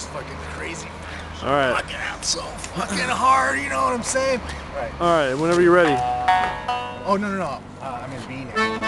just fucking crazy. All right. Fucking out so fucking hard, you know what I'm saying? Right. All right, whenever you're ready. Oh, no, no, no. Uh, I'm in B now.